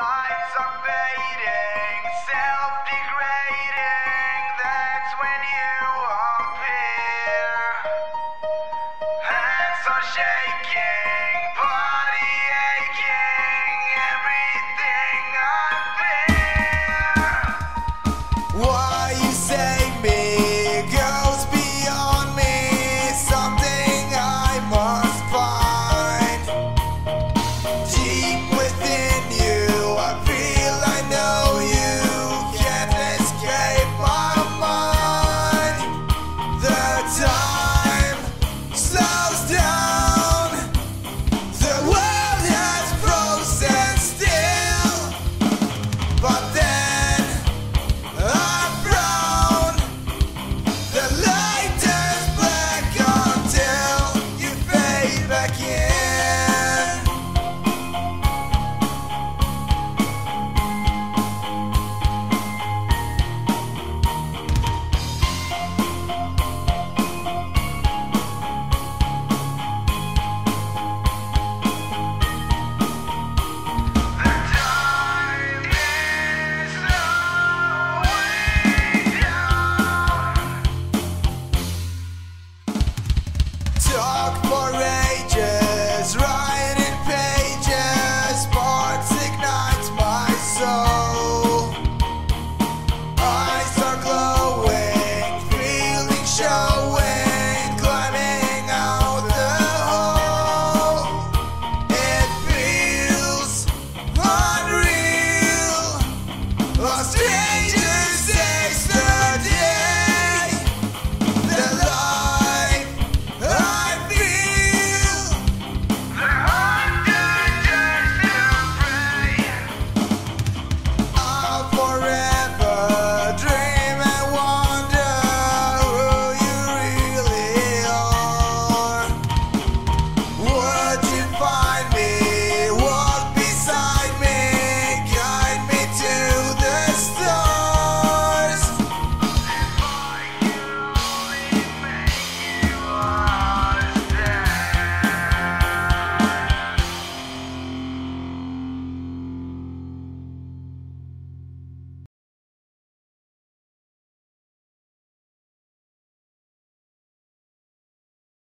lights are fading, self-degrading. That's when you appear. Hands are shaking, body aching, everything I fear. Whoa.